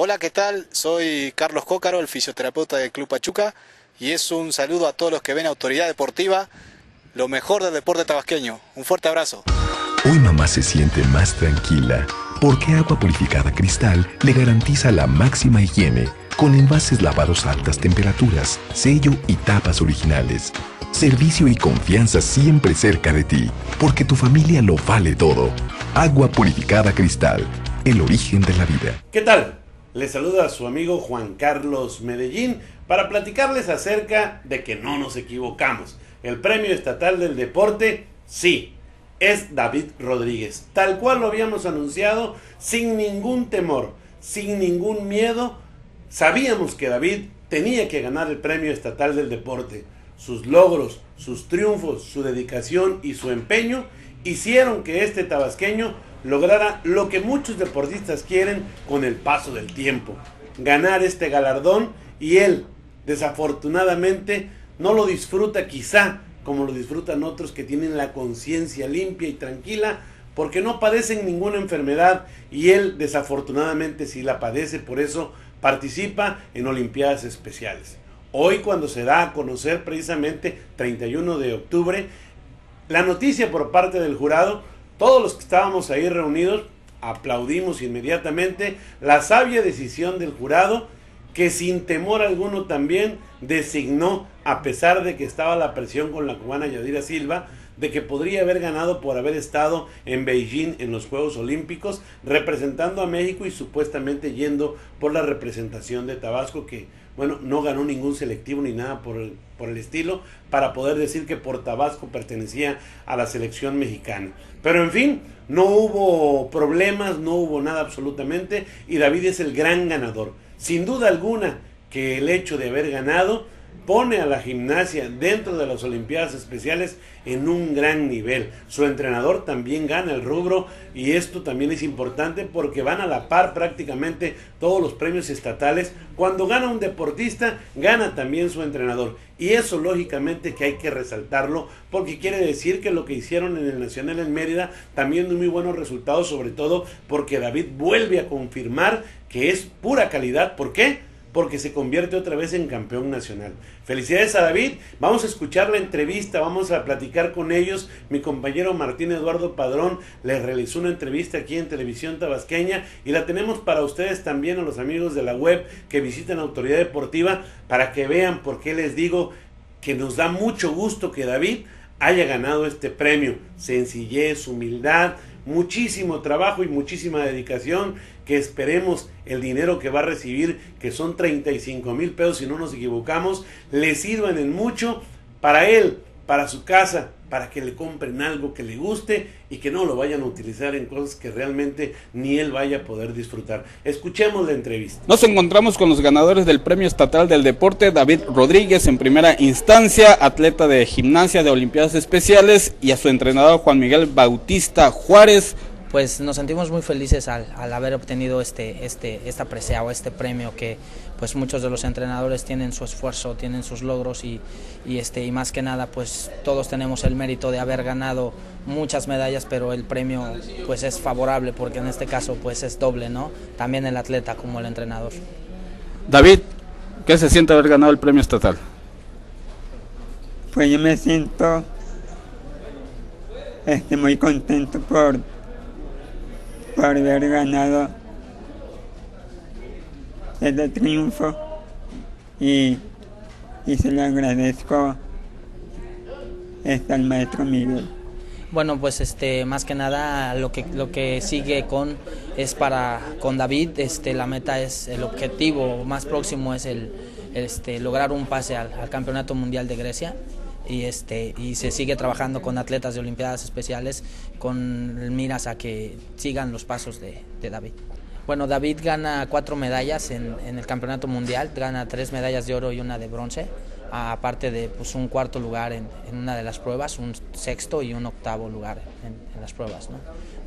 Hola, ¿qué tal? Soy Carlos Cócaro, el fisioterapeuta del Club Pachuca, y es un saludo a todos los que ven Autoridad Deportiva, lo mejor del deporte tabasqueño. Un fuerte abrazo. Hoy mamá se siente más tranquila porque agua purificada cristal le garantiza la máxima higiene con envases lavados a altas temperaturas, sello y tapas originales. Servicio y confianza siempre cerca de ti, porque tu familia lo vale todo. Agua purificada cristal, el origen de la vida. ¿Qué tal? Les saluda a su amigo Juan Carlos Medellín para platicarles acerca de que no nos equivocamos. El premio estatal del deporte, sí, es David Rodríguez, tal cual lo habíamos anunciado, sin ningún temor, sin ningún miedo. Sabíamos que David tenía que ganar el premio estatal del deporte. Sus logros, sus triunfos, su dedicación y su empeño hicieron que este tabasqueño lograra lo que muchos deportistas quieren con el paso del tiempo, ganar este galardón y él, desafortunadamente, no lo disfruta quizá como lo disfrutan otros que tienen la conciencia limpia y tranquila porque no padecen ninguna enfermedad y él desafortunadamente sí la padece, por eso participa en Olimpiadas Especiales. Hoy cuando se da a conocer precisamente 31 de octubre la noticia por parte del jurado, todos los que estábamos ahí reunidos aplaudimos inmediatamente la sabia decisión del jurado que sin temor alguno también designó, a pesar de que estaba la presión con la cubana Yadira Silva, de que podría haber ganado por haber estado en Beijing en los Juegos Olímpicos, representando a México y supuestamente yendo por la representación de Tabasco, que bueno, no ganó ningún selectivo ni nada por el, por el estilo, para poder decir que por Tabasco pertenecía a la selección mexicana. Pero en fin, no hubo problemas, no hubo nada absolutamente, y David es el gran ganador. Sin duda alguna que el hecho de haber ganado pone a la gimnasia dentro de las Olimpiadas Especiales en un gran nivel. Su entrenador también gana el rubro y esto también es importante porque van a la par prácticamente todos los premios estatales. Cuando gana un deportista, gana también su entrenador. Y eso lógicamente que hay que resaltarlo porque quiere decir que lo que hicieron en el Nacional en Mérida también de muy buenos resultados, sobre todo porque David vuelve a confirmar que es pura calidad. ¿Por qué? Porque se convierte otra vez en campeón nacional. Felicidades a David, vamos a escuchar la entrevista, vamos a platicar con ellos. Mi compañero Martín Eduardo Padrón les realizó una entrevista aquí en Televisión Tabasqueña y la tenemos para ustedes también a los amigos de la web que visiten Autoridad Deportiva para que vean por qué les digo que nos da mucho gusto que David haya ganado este premio. Sencillez, humildad, muchísimo trabajo y muchísima dedicación que esperemos el dinero que va a recibir, que son 35 mil pesos si no nos equivocamos, le sirvan en mucho para él, para su casa, para que le compren algo que le guste y que no lo vayan a utilizar en cosas que realmente ni él vaya a poder disfrutar. Escuchemos la entrevista. Nos encontramos con los ganadores del Premio Estatal del Deporte, David Rodríguez en primera instancia, atleta de gimnasia de Olimpiadas Especiales, y a su entrenador Juan Miguel Bautista Juárez pues nos sentimos muy felices al, haber obtenido este, este, esta presea o este premio que pues muchos de los entrenadores tienen su esfuerzo, tienen sus logros y, y, este, y más que nada pues todos tenemos el mérito de haber ganado muchas medallas, pero el premio pues es favorable porque en este caso pues es doble, ¿no? También el atleta como el entrenador. David, ¿qué se siente haber ganado el premio estatal? Pues yo me siento este, muy contento por por haber ganado este triunfo y, y se lo agradezco este, al maestro Miguel. Bueno, pues este más que nada lo que lo que sigue con es para con David, este la meta es el objetivo más próximo es el, este lograr un pase al Campeonato Mundial de Grecia y este y se sigue trabajando con atletas de Olimpiadas Especiales con miras a que sigan los pasos de, David. Bueno, David gana cuatro medallas en, el Campeonato Mundial, gana tres medallas de oro y una de bronce, aparte de pues, un cuarto lugar en, una de las pruebas, un sexto y un octavo lugar en, las pruebas. ¿no?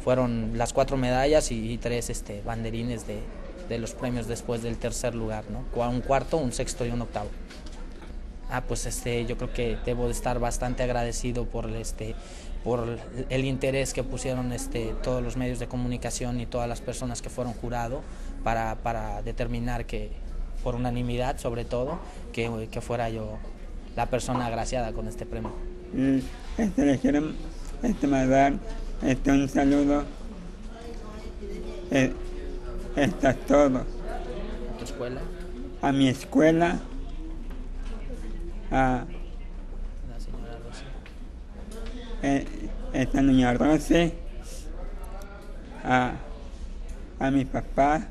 Fueron las cuatro medallas y, tres este, banderines de, de, los premios después del tercer lugar, ¿no? un cuarto, un sexto y un octavo ah, pues este, yo creo que debo de estar bastante agradecido por, este, por el interés que pusieron este, todos los medios de comunicación y todas las personas que fueron jurado para, para determinar que, por unanimidad sobre todo, que, que, fuera yo la persona agraciada con este premio. Este, le quiero este, mandar este, un saludo. Eh, está todo. ¿A tu escuela? A mi escuela. A La señora eh, esta niña. A, a mi papá.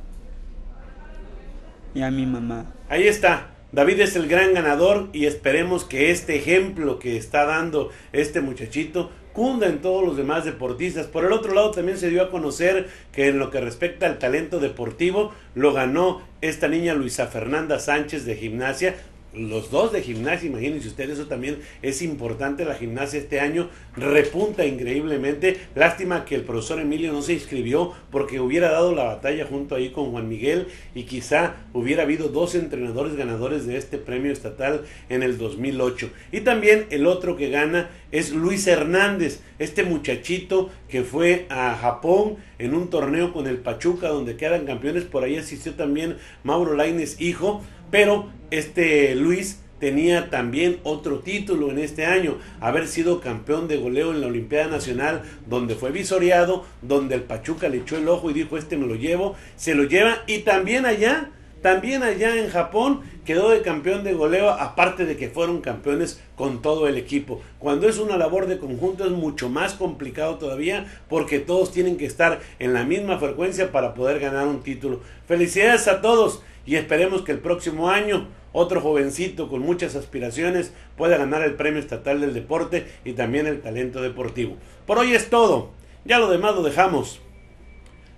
Y a mi mamá. Ahí está. David es el gran ganador y esperemos que este ejemplo que está dando este muchachito cunda en todos los demás deportistas. Por el otro lado también se dio a conocer que en lo que respecta al talento deportivo lo ganó esta niña Luisa Fernanda Sánchez de gimnasia. Los dos de gimnasia, imagínense ustedes, eso también es importante. La gimnasia este año repunta increíblemente. Lástima que el profesor Emilio no se inscribió porque hubiera dado la batalla junto ahí con Juan Miguel y quizá hubiera habido dos entrenadores ganadores de este premio estatal en el 2008. Y también el otro que gana es Luis Hernández, este muchachito que fue a Japón en un torneo con el Pachuca donde quedan campeones. Por ahí asistió también Mauro Laines, hijo. Pero este Luis tenía también otro título en este año, haber sido campeón de goleo en la Olimpiada Nacional, donde fue visoreado, donde el Pachuca le echó el ojo y dijo, este me lo llevo, se lo lleva, y también allá, también allá en Japón, quedó de campeón de goleo, aparte de que fueron campeones con todo el equipo. Cuando es una labor de conjunto es mucho más complicado todavía, porque todos tienen que estar en la misma frecuencia para poder ganar un título. Felicidades a todos y esperemos que el próximo año otro jovencito con muchas aspiraciones pueda ganar el Premio Estatal del Deporte y también el Talento Deportivo. Por hoy es todo. Ya lo demás lo dejamos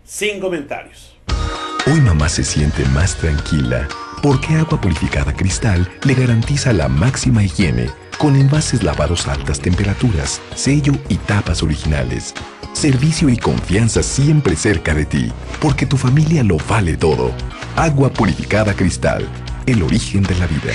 sin comentarios. Hoy mamá se siente más tranquila porque agua purificada cristal le garantiza la máxima higiene con envases lavados a altas temperaturas, sello y tapas originales. Servicio y confianza siempre cerca de ti, porque tu familia lo vale todo. Agua purificada cristal, el origen de la vida.